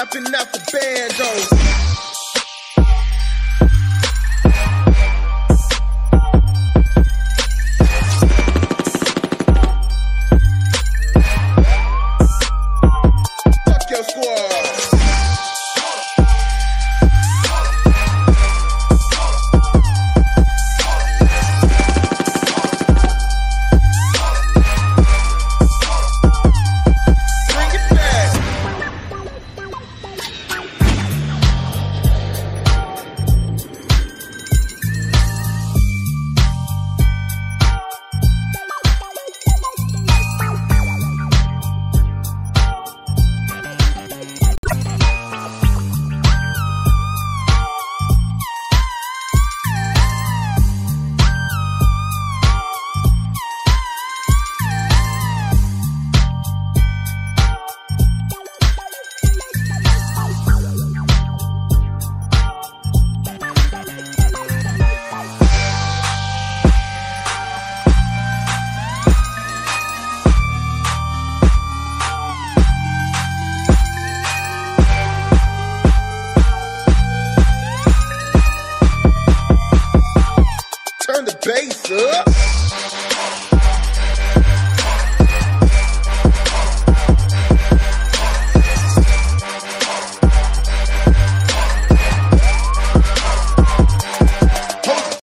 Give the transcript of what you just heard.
trapping out the bando. Bass up.